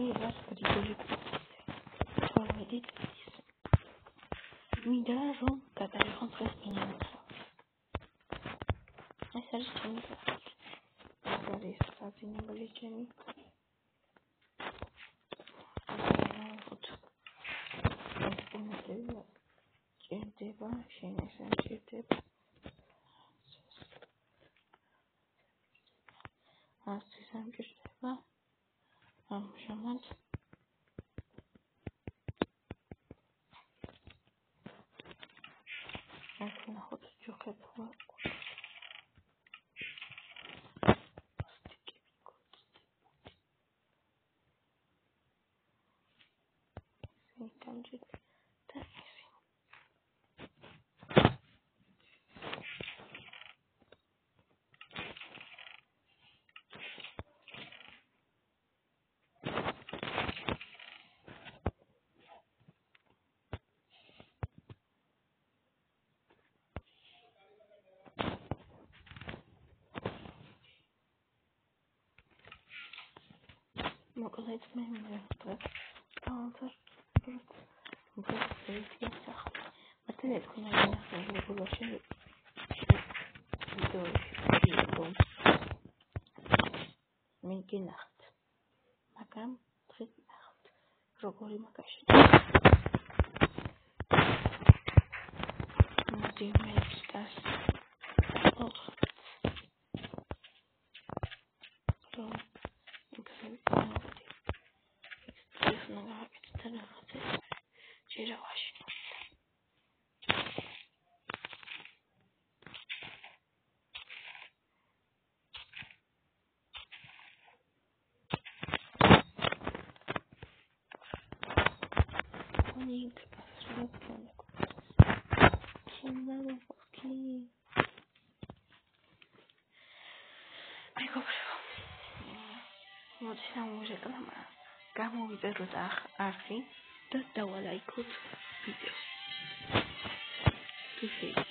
ვიღაც გრიგოლი თორმეტი წლის მინდა რომ გადაიღო დღეს მინიატრა ეს არის ჩემი ეს არის საძინებელი ჩემი ჭირდება შენ ეს ჭირდება ასი სამჭირდება あ、シャワ。მოკლედ მე მივხვდებ კალთას უბრალოდ შეიძინა სახლი მათთან ერთად გადაინახნენ ბურბულაში ვიდეოში. რომ მე გინახეთ მაგრამ დღეს ნახავთ როგორი მაგაში? მოდი სამუზიკა გამოვიწეროთ არხი და დავალაიქოთ ვიდეო თუ შეიძლება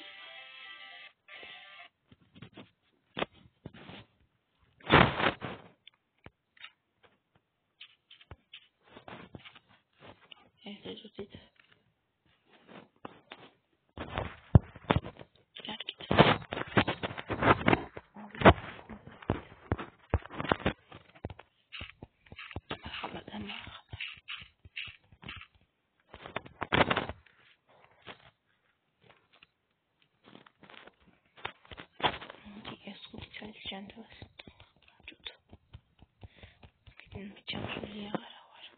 Bülent Mesut. Gidin Çamşurlu'ya ara var.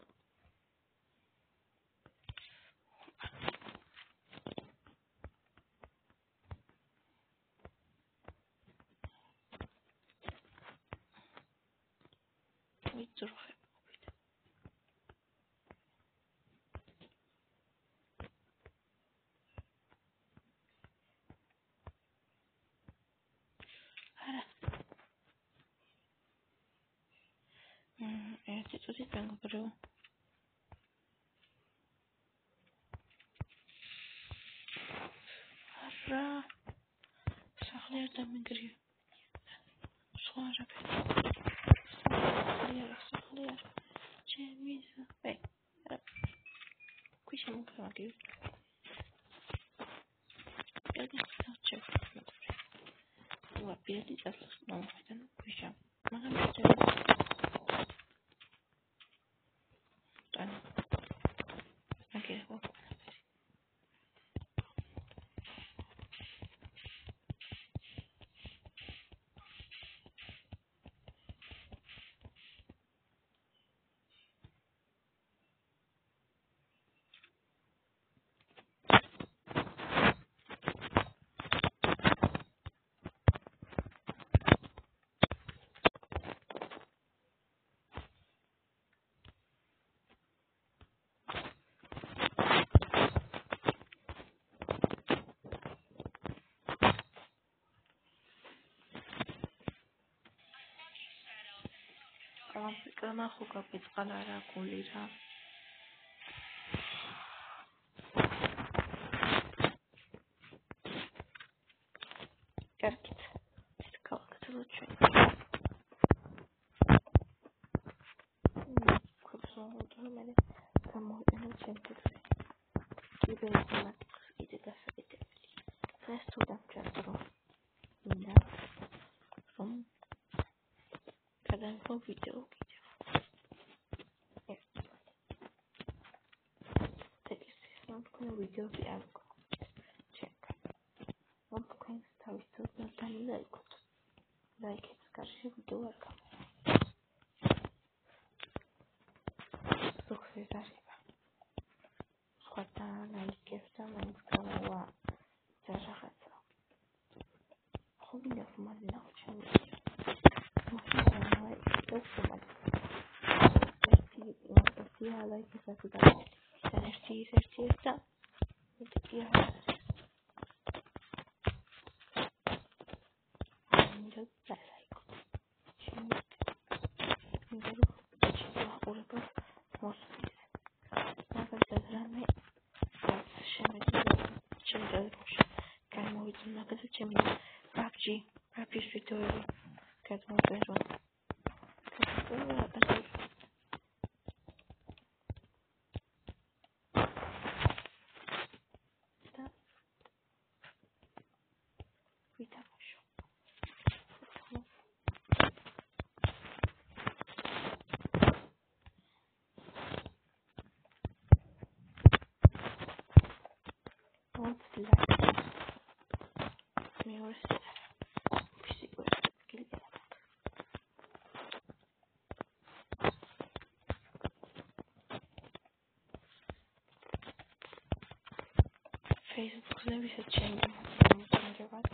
Bir dur. წუთი მეგობრო არა სახლი არ დამიგრია სხვა არაფერი. არა სახლი არ. ჩემი სახლი ქვიშა მოგაგი კარგი ხარჩევ ვა პირდი წასვლა მომხდენ ქვიშა. მაგრამ შეიძლება კამა ხო გაბეწყალა რა გული ręką widział, widział. Jest. Tak jest, jest mam pokoju widział białko. Czekaj. Mam pokoju stawić to na ten lejkot. Lejkiet skarży się w dółek. Słuchaj, zaraz Iată, să se dea. Să ne știi, Și știi, să. Iată. Încă da, like. Și încă nu ce va urmă. Mulțumesc. Dacă se drame, și am văzut ce de roșu. Care mă uit, nu că zicem PUBG, PUBG și teorie. Că mă vezi, ვისაც შეიძლება მომწერებად.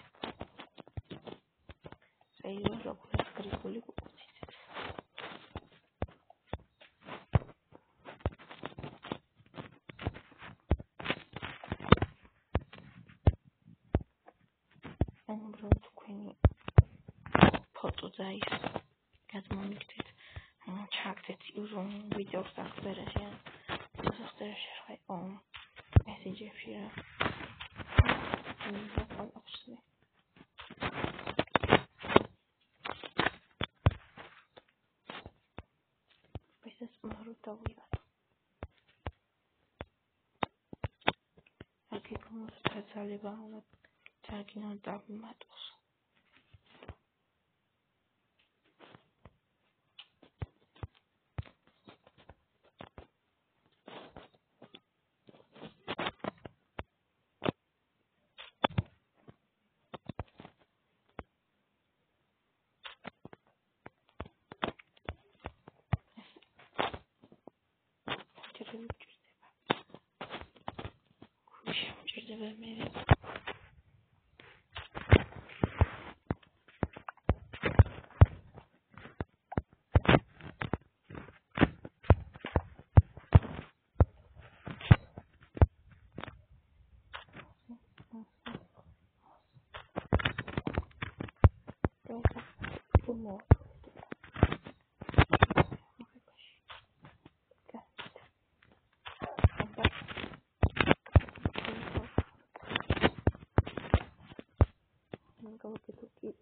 შეიძლება როგორც გრიგოლი კუკუციც. ან უბრალოდ თქვენი ფოტო და ის გადმომიგდეთ. ჩაგდეთ იუზონ ვიდეოს დაწერაში ან მოსახდერში ხაი ომ მესენჯერში რა მინდა ყველაფერზე. ეს მორო დავიღალ. აქ იქნოს თაცალება უნდა თაგინო დავიმატოს. जगह मेरे complicated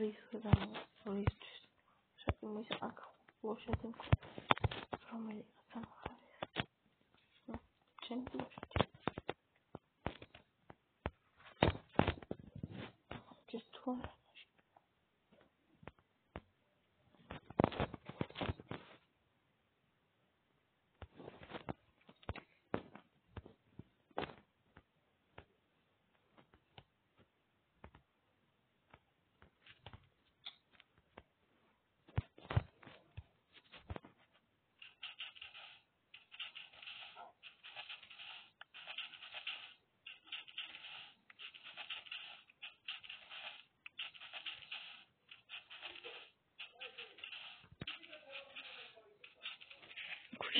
wyjrzałem wyjść. Szedł mi się ak głosie tym promili. Sam Harris. No, czym?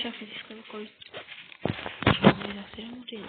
Şaka şaka koy. Şimdi biraz yağmur yağıyor.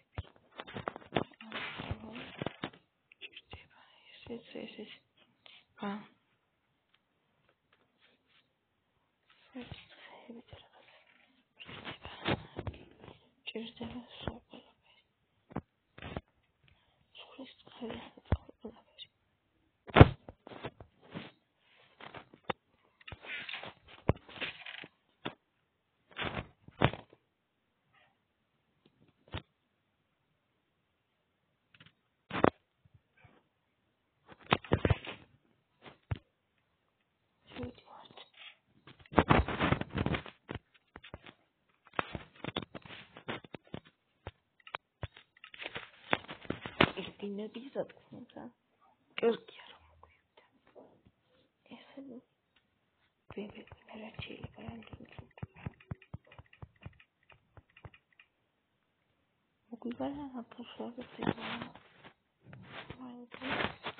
vezes. minorização, eu quero uma coisa. Essa não. Bebê, primeiro tiro para mim. Vou comprar a pessoa que tem. Minecraft.